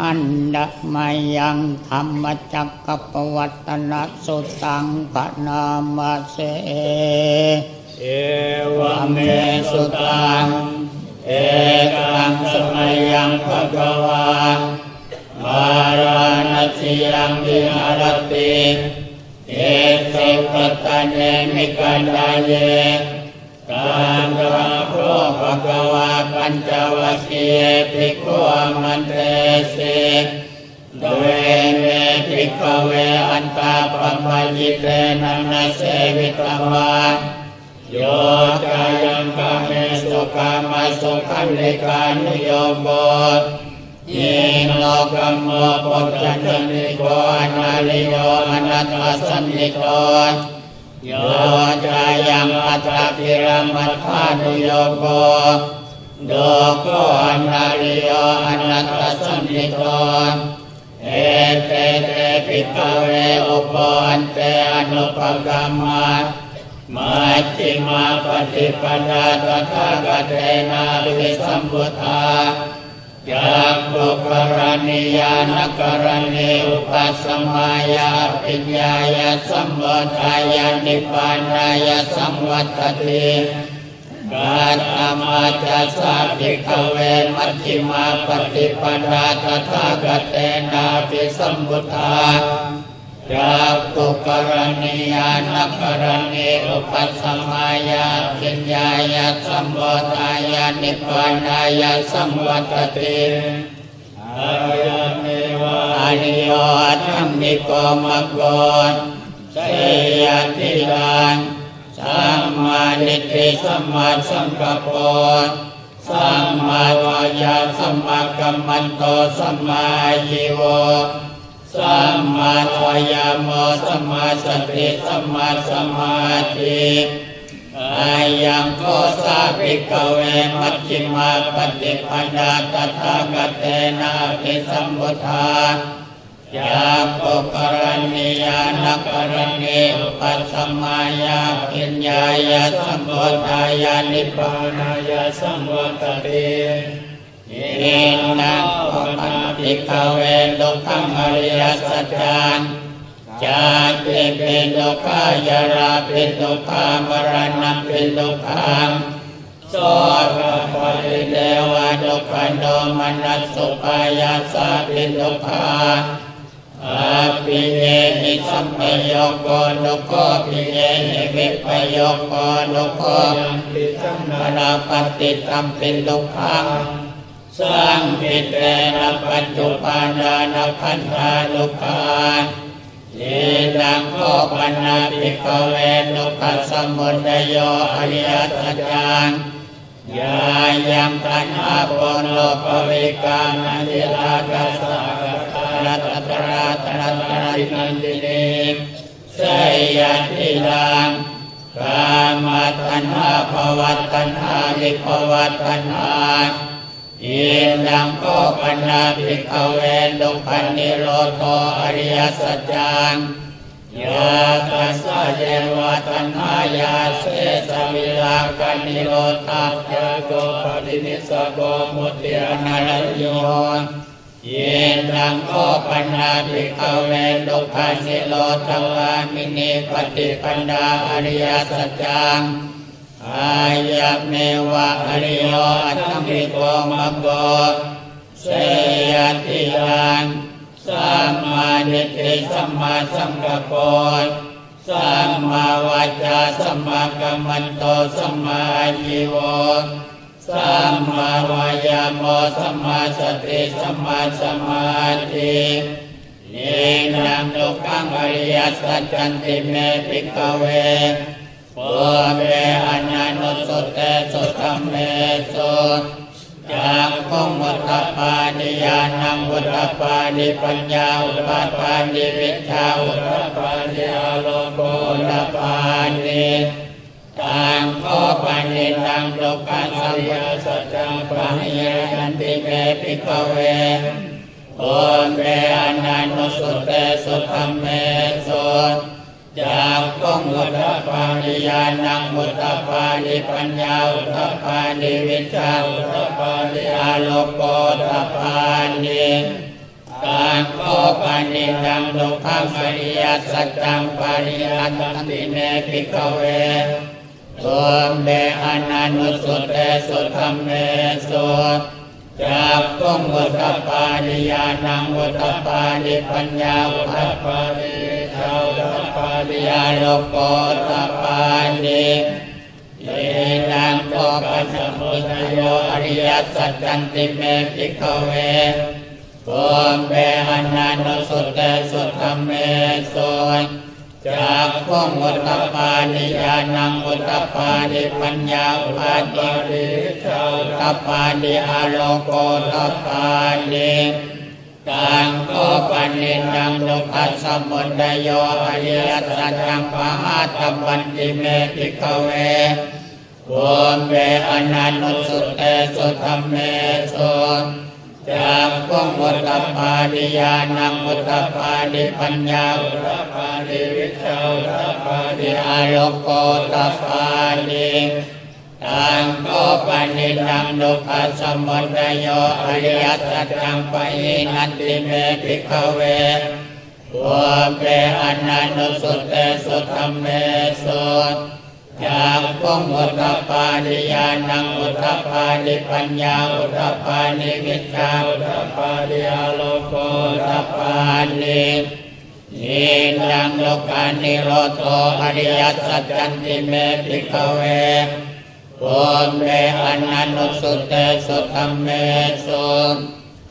อันดะมายังธรรมจักกปวัตนสุตังพนามาเส เอวเมสุตัง เอกังสมัยยังภะคะวามาราณสียังวิหารติเอเสปตะเนมิกันดาเย การกระโพภะคะวาปัญจวัคคีย์ภิกขุมันเตสิโดยเมภิกขเวอันตาปปะยิเตนันเสวิตวา โยจายังกาเมสุกามาสุขันลิกานุโยโบยินโลกัมโมปจันทนิโกอนาลิโยอนัตตสันนิโก โยจายังอัตตาพิรมัตถานุโยโกโดโกอนาลิโยอนัตตสันนิโกเอเตเตปิกเวอุปอันเตอนุปกรรมามัจจิมาปฏิปทาตถาคตเตนาวิสัมพุทธา จากปุกรณียานกรณีอุปัสมายาปิญญายาสัมวัฏายานิพพานายาสัมวัตติกาตมาจัสสะภิกขเวมัจจิมาปฏิปทาตถาคตเตนาวิสัมพุทธา จากตุกรณียานักรณีอุปัสมายาปิญญายาสัมโพธายานิพพานายาสัมวัตติอายาเมวะอริโยธรรมิโกมะโกเสยติลังสัมมานิติสัมมาสังกัปปะสัมมาวายาสัมมากัมมันโตสัมมาอายิโว สัมมาทายาโมสัมมาสติสัมมาสมาธิอายังโกสาภิกเวมัจจิมาปฏิปันดาตถาคตเตนะภิสัมพุทธายาปุกรณียานกรณีอุปสมายาปิญญายาสัมโพธายานิพพานายาสัมวัตติ เอินังปปันติกเวนดุขังอริยสัจจังจากเป็นดุขายราเป็นดุขามรณะเป็นดุขังโสกปริเดวะดุขันโดมนัสสุปายาสาเป็นดุขาอาปิเยหิสัมปโยโกนุโกปิเยหิวิปโยโกนุโกปิสัมนาปฏิตัมเป็นดุขัง สังพิเตนะปัจจุปานานะพันธานุภาเยนังโคปนาภิกขเวนุปัสสมุทโยอริยสัจจังยายังตัณหาปนโลภวิกานันติลากัสสะกะรัตตระตระตระนันติเนสยติลังกามตัณหาภวตัณหาวิภวตัณหา อินังโกปนาภิกขเวดุขันนิโรธอริยสัจจังยาตัสสะเยวะตัณหายาเสสวิลาคันนิโรธายาโกปฏินิสโกมุตติอนารโยเยนังโกปนาภิกขเวดุขันนิโรธวามินิปฏิปันดาอริยสัจจัง อายะเมวะอริโยอัตถิโกมะโกเสยติลังสัมมานิติสัมมาสังกัปปะสัมมาวาจาสัมมากัมมันโตสัมมาอายิโวสัมมาวายาโมสัมมาสติสัมมาสมาธิเนนังทุกขังอริยสัจจันติเมภิก ขเวอเมอนันตสุเตสุธรรมเมสุจากพงวัตปานิยานังวัตปานิปัญญาอุปปานิวิชาอุปปานิอาโลโกอุปปานิตังโคปานิตังโลกัสสัมยาสัจจังปะหิยันติเมภิกเวโอเมอนันตสุเตสุธรรมเมสุ จากกงอุตปาณิยานังอุตปาณิปัญญาอุตปาณิวิชาอุตปาณิอาโลโกอตปาณินินังดุขังอริยสัจจังปริยันติเมภิกขเวตุมเบอนันุสุเตสุธรรมเมสุจากพงวุตปานิยานังวุตปานิปัญญาวุตปานิ ชาวตปานิยาโลโกตปานิเยนังโกปัสมุทโยอริยสัจจันติเมภิกขเวตุมเบอนันุสุตเตสุธรรมเมสุจากพงวุตปานิยานังวุตปานิปัญญาอุปาทิชาวตปานิอาโลโกตปานิ ตังโกปันินังนุปัสสมุทโยอริยสัจจังปะหาตบันติเมภิกขเวภูมิเบอนันตสุเตสุธรรมเมสุจากพงมุตตปานิยานังมุตตปานิปัญญาอุตตปานิวิชาอุตตปานิอาโลโกตปานิ ตังโกปนินังนุปัสสมุทโยอริยสัจจังปะหินันติเมภิกขเวภูมิเบอนันตุสุเตสุธรรมเมสุจากพงอุตปานิยานังอุตปานิปัญญาอุตปานิวิชาอุตปานิอาโลโกอุตปานิยินังโลกานิโรโตอริยสัจจันติเมภิกขเว ภูมิเบอนันตุสุเตสุธรรมเมสุ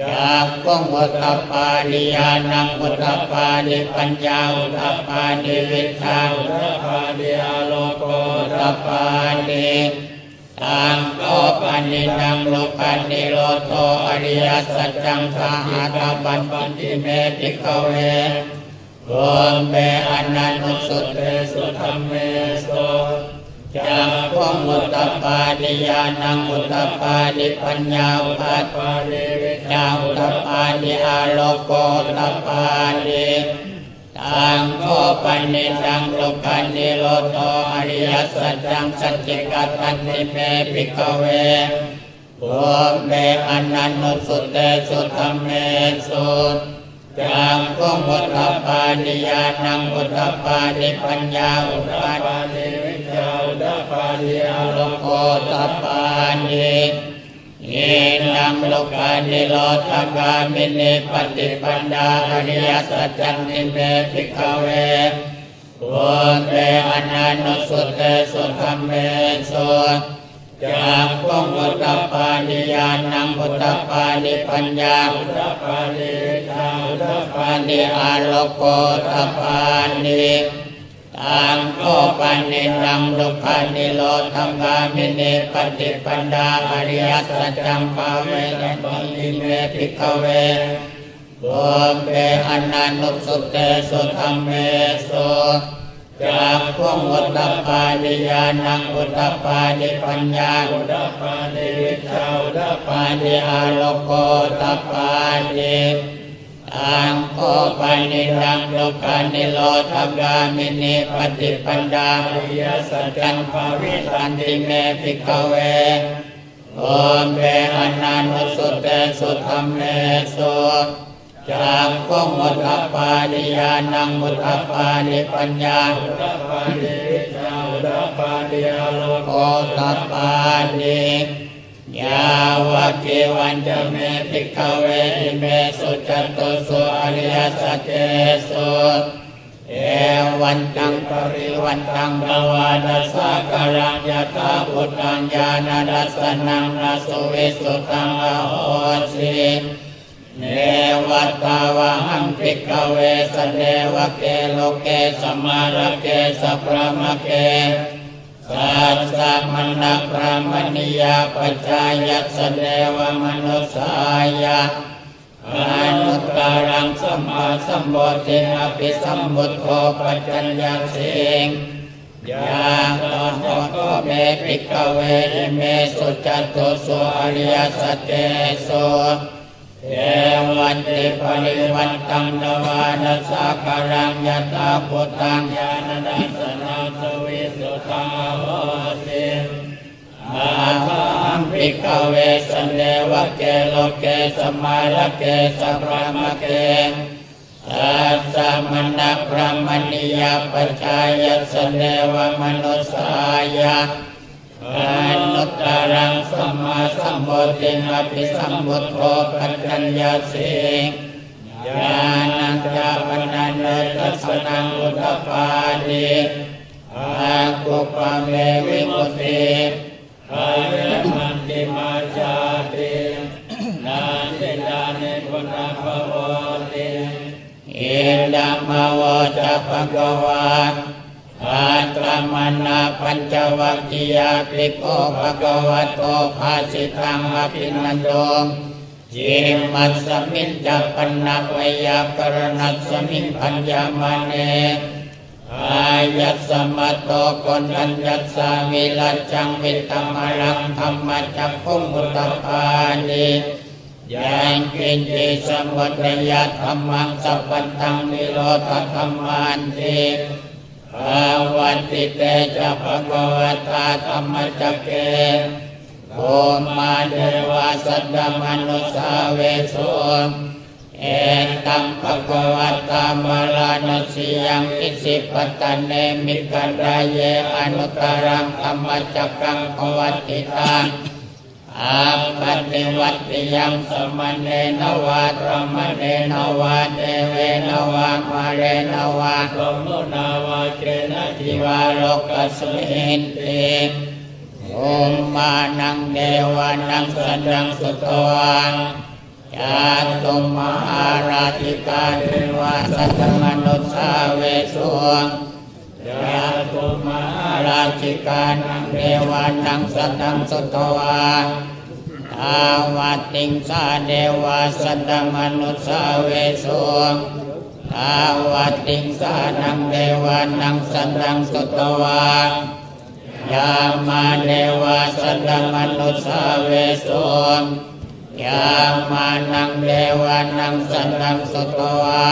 จากพงอุตตปานิยานังอุตตปานิปัญญาอุตตปานิวิชาอุตตปานิอโลโกอุตตปานิตังโกปานินังโลกานิโรโตอริยสัจจังสหัตบันปันติเมติกเวภูมิเบอนันตุสุเตสุธรรมเมสุ จาพงอุตตปานิยานังอุตตปานิปัญญาอุตตปานิวิชาอุตตปานิอาโลโกตปานิตังโกปันนิตังโลกานิโลโตอริยสัจจังสัจจิกัตตันติเมภิกขเวภูมิเบอนันตุสุเตสุธรรมเมสุจากพงอุตตปานิยานังอุตตปานิปัญญาอุตตปานิ วิชาอุตตปานิอาโลโกอุตตปานิเยนังโลกานิโลทกามินิปฏิปันดาอริยสัจจันติเมภิกขเวภูมิเบอนันตุสุเตสุธรรมเมสุจากพงอุตตปานิยานังอุตตปานิปัญญาอุตตปานิชาอุตตปานิอาโลโกอุตตปานิ ตังโกปันนินังดุขันิโลธรรมามินิปฏิปันดาอริยสัจจังปาเวนันติเมภิกขเวภูมิเบอนันตุสุเตสุธรรมเมสุจากพวงอุตตปานิยานังอุตตปานิปัญญาอุตตปานิวิชาอุตตปานิอาโลโกตปานิ ตังโกปานินังโลกานิโลธรรมามินิปฏิปันดาวิยสัจจังภาวิตันติเมภิกขเวโอมเบอนันตุสุเตสุธรรมเมสุจากพงอุตตปานิยานังอุตตปานิปัญญาอุตตปานิวิชาอุตตปานิอาโลโกอุตตปานิ ยาวะเกวันจะเมภิกขเวทิเมสุจตุสุอริยสัจเจสุเอวันตังปริวันตังภวานัสสะกรังยะถาพุทธังญาณรัสสนังนาสุวิสุตังอโหสิเนวัตตาวะหังภิกขเวสเนวะเกโลเกสมาระเกสัพพะมะเก สัสสะมณพระมณียาปัจจายัสเนวมนุสายะอนุตตรังสัมมาสัมโพธิอภิสัมพุทโธปัจจัญญาสิงยาตอนตอก็เมภิกเวเมสุจัตุสุอริยสัจเจโสเอวันติปริวันตังนวานัสสะกรังยตาพุทธังญาณดัสสนา ภิกขเวสเนวะเกโลเกสมาระเกสัพพะมะเก ตัสสะมณะพระมณียปัจจายสเนวมนุสายะอนุตตรังสัมมาสัมพุทธิงอภิสัมพุทโธปัจจัญญาสิญาณังจาปนันเนตัสนังอุตตปานิอากุปะเมวิมุต มมวจะภะคะวาอาตมนาปัญจวัคคียาภิกขุภะคะวะโตภาสิตังอภินันโตจิมัสสมิงจัปปนักวยากรณัสสมิงพัญญามเน อายัสสมัตโตกนทัญยัสสามิลัจจังวิตตมรังธรรมจักพุมุตตปานิ ยังกินจิสมุทยธรรมังสัพพันตังนิโรธธรรมันติภาวันติเตจะภะคะวตาธรรมจักเกโอมาเดวาสัตตมนุสาเวสุเอตังภะคะวตามรานสิยังอิสิปตันเนมิกันดาเยอนุตตรังธรรมจักกังภวัติตัง อาปัตติวัตติยังสมณเณนวาตรมเณนวาเทเวนวามาเรนวาโรมุนาวาเจนะทิวาโลกัสมินติโอมมานังเดวานังสันดังสุตวัง จาตุมหาราธิกาเทวาสัตมนุสาเวสุงจาตุมหา า ราธิกานังเทวานังสัตตังสุตวาทาวติงสาเดวาสัตมนุสาเวสุงทาวติงสานังเดวานังสัตตังสุตวายามาเดวาสัตมนุสาเวสุงยามานังเดวานังสัตังสุตวา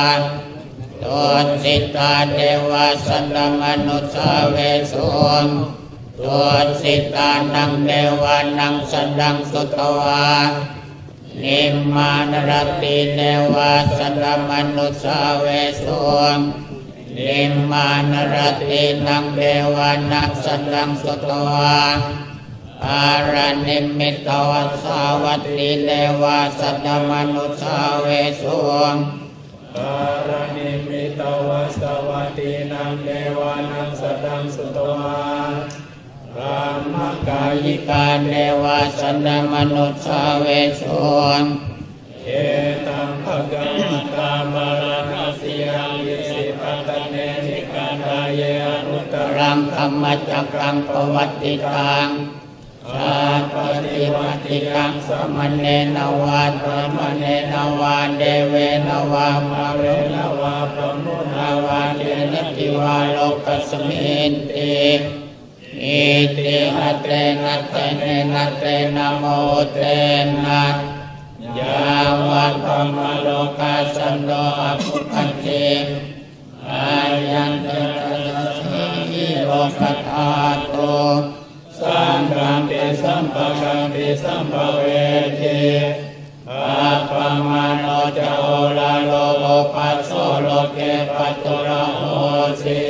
ตุสิตาเดวสันตมนุสาเวสุงตุสิตานังเดวานังสันตังสุตวานิมมานรติเดวสันตมนุสาเวสุงนิมมานรตินังเดวานังสันตังสุตวาอารานิมิตวัสสาวัตติเลวาสัตตมนุสาเวสุง ปารณิมิตวัสวัตตินังเดวานังสัตตังสุตวาพระมกาก า ยิ ยิกาเนวาสัตตมนุสาเวสุง เอตังภะคะวะตามรณสิยังยิสิปตเนนิกันดาเยอนุตตรั รั ง งธรรมจักรังปวัตติตัง ชาปฏิวัติตังสมณเณนวาธรรมเณนวาเดเวนวามาเรนวาปมุนาวาเดนติวาโลกัสมินติอิติหัตเตนัตเตเนนัตเตนะโมเตนะยาวะธรรมโลกัสสันโดอภุปันติอายันเตนะสิโลกัตาโต สังฆังติสัมปะกังติสัมภเวทีอาปะมาโนจะโอลาโลโอปัสโสโลเกปัตตุระโหสิ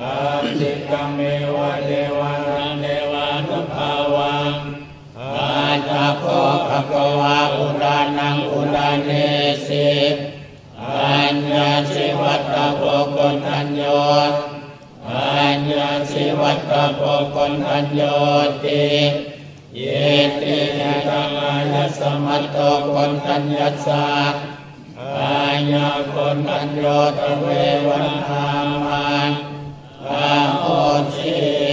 อาติกัมเมวะเดวานังเดวานุภาวัง อาจาโพภะคะวะอุดานังอุดาเนสิอัญญาสิวัตตะโพกนทัญโย อัญญาสิวัตตโปกนอัญโยติเยติยะตังอายัสสมัตโตกนทัญญัสสะอาญาคนอัญโยตเววันธามันอาโอชิติ